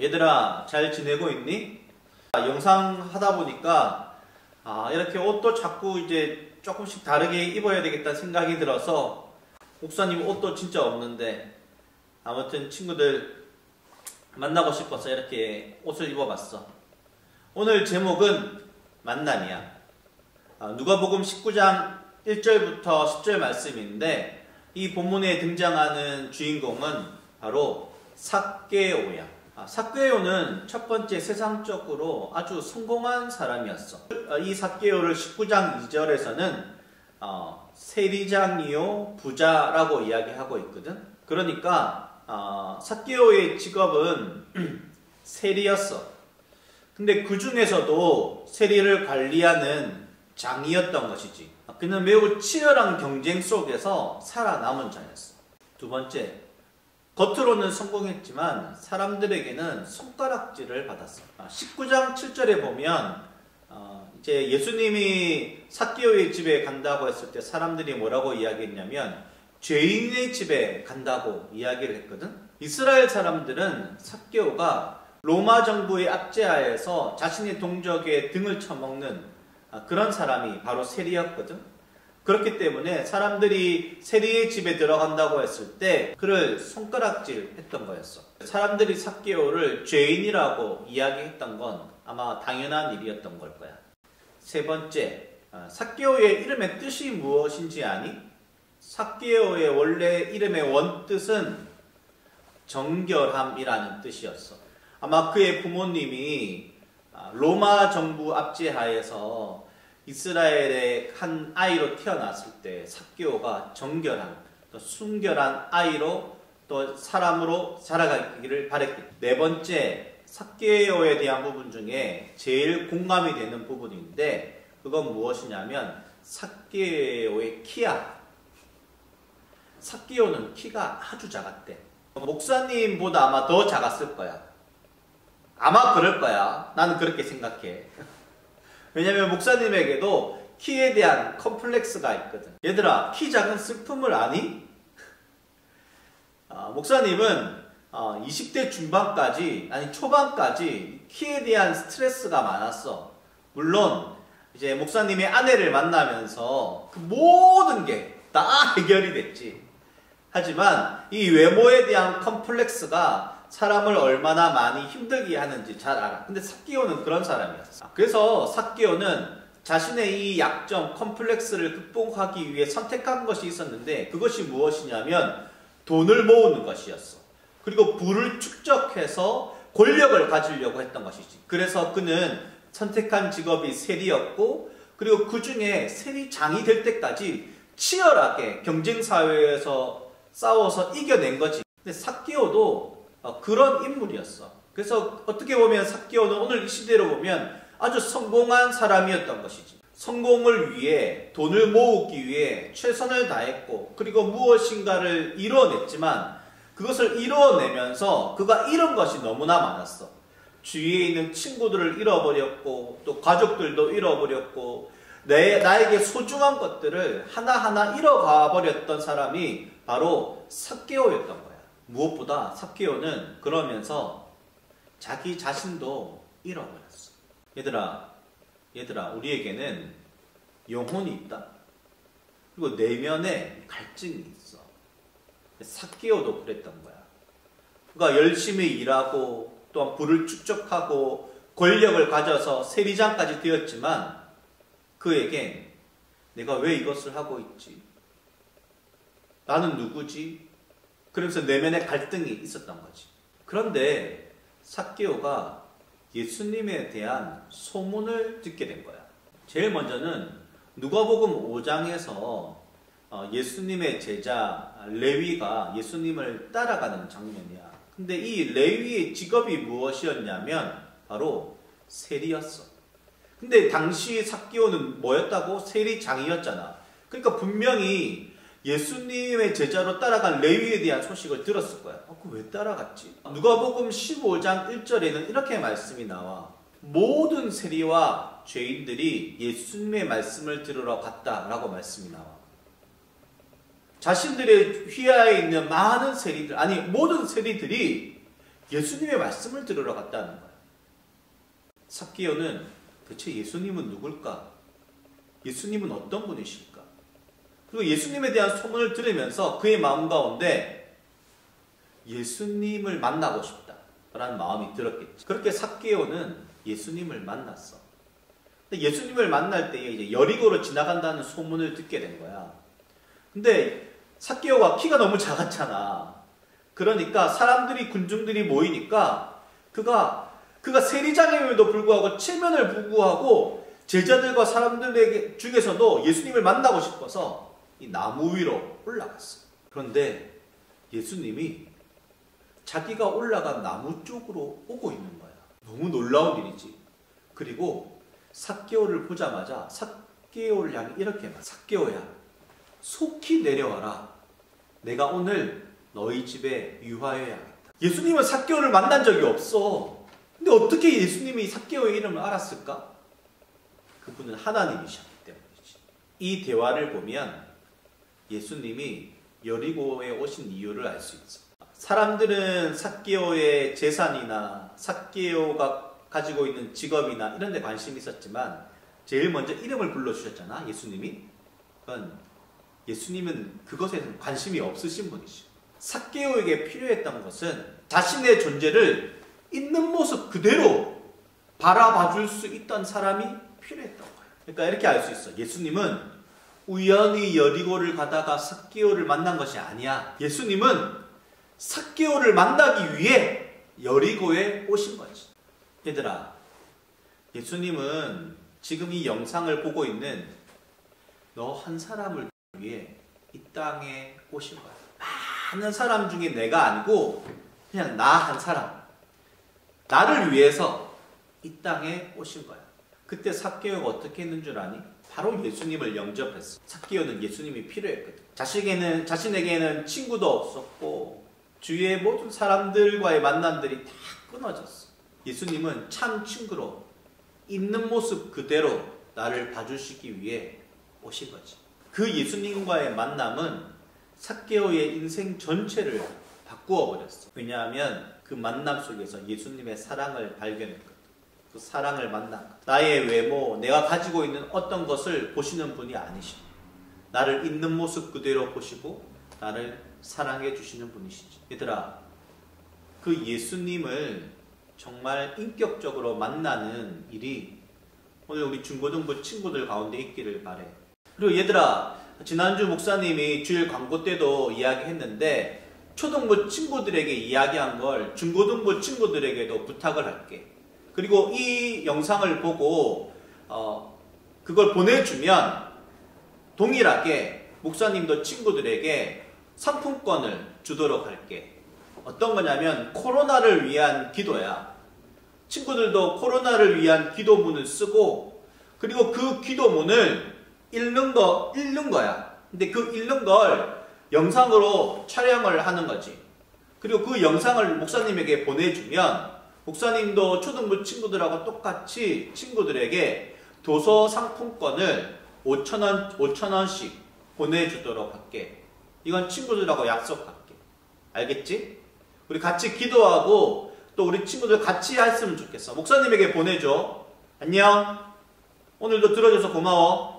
얘들아 잘 지내고 있니? 아, 영상 하다 보니까 아, 이렇게 옷도 자꾸 이제 조금씩 다르게 입어야 되겠다 생각이 들어서 목사님 옷도 진짜 없는데 아무튼 친구들 만나고 싶어서 이렇게 옷을 입어봤어. 오늘 제목은 만남이야. 아, 누가복음 19장 1절부터 10절 말씀인데 이 본문에 등장하는 주인공은 바로 삭개오야. 아, 삭개오는 첫 번째 세상적으로 아주 성공한 사람이었어. 이 삭개오를 19장 2절에서는 어, 세리장이요 부자라고 이야기하고 있거든. 그러니까 어, 삭개오의 직업은 세리였어. 근데 그 중에서도 세리를 관리하는 장이었던 것이지. 그는 매우 치열한 경쟁 속에서 살아남은 자였어. 두 번째, 겉으로는 성공했지만 사람들에게는 손가락질을 받았어. 19장 7절에 보면 어, 이제 예수님이 사기오의 집에 간다고 했을 때 사람들이 뭐라고 이야기했냐면 죄인의 집에 간다고 이야기를 했거든. 이스라엘 사람들은 사기오가 로마 정부의 압제하에서 자신의 동족의 등을 쳐먹는 그런 사람이 바로 세리였거든. 그렇기 때문에 사람들이 세리의 집에 들어간다고 했을 때 그를 손가락질 했던 거였어. 사람들이 삭개오를 죄인이라고 이야기했던 건 아마 당연한 일이었던 걸 거야. 세 번째, 삭개오의 이름의 뜻이 무엇인지 아니? 삭개오의 원래 이름의 원뜻은 정결함이라는 뜻이었어. 아마 그의 부모님이 로마 정부 압제하에서 이스라엘의 한 아이로 태어났을 때 삭개오가 정결한 또 순결한 아이로 또 사람으로 자라가기를 바랬기. 네 번째 삭개오에 대한 부분 중에 제일 공감이 되는 부분인데 그건 무엇이냐면 삭개오의 키야. 삭개오는 키가 아주 작았대. 목사님보다 아마 더 작았을 거야. 아마 그럴 거야. 나는 그렇게 생각해. 왜냐면 목사님에게도 키에 대한 컴플렉스가 있거든. 얘들아, 키 작은 슬픔을 아니? 어, 목사님은 어, 20대 중반까지, 아니 초반까지 키에 대한 스트레스가 많았어. 물론, 이제 목사님의 아내를 만나면서 그 모든 게 다 해결이 됐지. 하지만 이 외모에 대한 컴플렉스가 사람을 얼마나 많이 힘들게 하는지 잘 알아. 근데 삭기오는 그런 사람이었어. 그래서 삭기오는 자신의 이 약점, 컴플렉스를 극복하기 위해 선택한 것이 있었는데 그것이 무엇이냐면 돈을 모으는 것이었어. 그리고 부를 축적해서 권력을 가지려고 했던 것이지. 그래서 그는 선택한 직업이 세리였고 그리고 그 중에 세리장이 될 때까지 치열하게 경쟁 사회에서 싸워서 이겨낸 거지. 근데 삭기오도 그런 인물이었어. 그래서 어떻게 보면 삭기오는 오늘 이 시대로 보면 아주 성공한 사람이었던 것이지. 성공을 위해 돈을 모으기 위해 최선을 다했고 그리고 무엇인가를 이뤄냈지만 그것을 이뤄내면서 그가 잃은 것이 너무나 많았어. 주위에 있는 친구들을 잃어버렸고 또 가족들도 잃어버렸고 내, 나에게 소중한 것들을 하나하나 잃어가 버렸던 사람이 바로 삭개오였던 거야. 무엇보다 삭개오는 그러면서 자기 자신도 잃어버렸어. 얘들아, 얘들아, 우리에게는 영혼이 있다. 그리고 내면에 갈증이 있어. 삭개오도 그랬던 거야. 그가 열심히 일하고 또한 부를 축적하고 권력을 가져서 세리장까지 되었지만 그에겐 내가 왜 이것을 하고 있지? 나는 누구지? 그러면서 내면에 갈등이 있었던 거지. 그런데 삭개오가 예수님에 대한 소문을 듣게 된 거야. 제일 먼저는 누가복음 5장에서 어, 예수님의 제자 레위가 예수님을 따라가는 장면이야. 근데 이 레위의 직업이 무엇이었냐면 바로 세리였어. 근데 당시 삭기오는 뭐였다고? 세리장이었잖아. 그러니까 분명히 예수님의 제자로 따라간 레위에 대한 소식을 들었을 거야. 어, 그왜 따라갔지? 누가복음 15장 1절에는 이렇게 말씀이 나와. 모든 세리와 죄인들이 예수님의 말씀을 들으러 갔다라고 말씀이 나와. 자신들의 휘하에 있는 많은 세리들, 아니 모든 세리들이 예수님의 말씀을 들으러 갔다는 거야. 삭기오는 대체 예수님은 누굴까? 예수님은 어떤 분이실까? 그리고 예수님에 대한 소문을 들으면서 그의 마음 가운데 예수님을 만나고 싶다라는 마음이 들었겠지. 그렇게 삭기오는 예수님을 만났어. 근데 예수님을 만날 때에 이제 여리고로 지나간다는 소문을 듣게 된 거야. 근데 삭기오가 키가 너무 작았잖아. 그러니까 사람들이 군중들이 모이니까 그가 그가 세리장임에도 불구하고 체면을 부구하고 제자들과 사람들에게 중에서도 예수님을 만나고 싶어서 이 나무 위로 올라갔어. 그런데 예수님이 자기가 올라간 나무 쪽으로 오고 있는 거야. 너무 놀라운 일이지. 그리고 삭개오를 보자마자 삭개오를 향해 이렇게 말. 삭개오야, 속히 내려와라. 내가 오늘 너희 집에 유하여야겠다. 예수님은 삭개오를 만난 적이 없어. 근데 어떻게 예수님이 삭개오의 이름을 알았을까? 그분은 하나님이셨기 때문이지. 이 대화를 보면 예수님이 여리고에 오신 이유를 알 수 있어. 사람들은 삭개오의 재산이나 삭개오가 가지고 있는 직업이나 이런 데 관심이 있었지만 제일 먼저 이름을 불러주셨잖아 예수님이. 그건 예수님은 그것에 관심이 없으신 분이죠. 삭개오에게 필요했던 것은 자신의 존재를 있는 모습 그대로 바라봐 줄 수 있던 사람이 필요했던 거예요. 그러니까 이렇게 알 수 있어. 예수님은 우연히 여리고를 가다가 삭개오를 만난 것이 아니야 예수님은 삭개오를 만나기 위해 여리고에 오신 거지 얘들아, 예수님은 지금 이 영상을 보고 있는 너 한 사람을 위해 이 땅에 오신 거야. 많은 사람 중에 내가 아니고 그냥 나 한 사람. 나를 위해서 이 땅에 오신 거야. 그때 삭개오가 어떻게 했는 줄 아니? 바로 예수님을 영접했어. 삭개오는 예수님이 필요했거든. 자식에는 자신에게는 친구도 없었고 주위의 모든 사람들과의 만남들이 다 끊어졌어. 예수님은 참 친구로 있는 모습 그대로 나를 봐주시기 위해 오신 거지. 그 예수님과의 만남은 삭개오의 인생 전체를 바꾸어 버렸어. 왜냐하면 그 만남 속에서 예수님의 사랑을 발견했거든. 그 사랑을 만나. 나의 외모, 내가 가지고 있는 어떤 것을 보시는 분이 아니시고, 나를 있는 모습 그대로 보시고, 나를 사랑해 주시는 분이시지. 얘들아, 그 예수님을 정말 인격적으로 만나는 일이 오늘 우리 중고등부 친구들 가운데 있기를 바래. 그리고 얘들아, 지난주 목사님이 주일 광고 때도 이야기했는데 초등부 친구들에게 이야기한 걸 중고등부 친구들에게도 부탁을 할게. 그리고 이 영상을 보고 어, 그걸 보내주면 동일하게 목사님도 친구들에게 상품권을 주도록 할게. 어떤 거냐면 코로나를 위한 기도야. 친구들도 코로나를 위한 기도문을 쓰고 그리고 그 기도문을 읽는 거 읽는 거야. 근데 그 읽는 걸 영상으로 촬영을 하는 거지. 그리고 그 영상을 목사님에게 보내주면 목사님도 초등부 친구들하고 똑같이 친구들에게 도서 상품권을 5천원, 5천원씩 보내주도록 할게. 이건 친구들하고 약속할게. 알겠지? 우리 같이 기도하고 또 우리 친구들 같이 했으면 좋겠어. 목사님에게 보내줘. 안녕. 오늘도 들어줘서 고마워.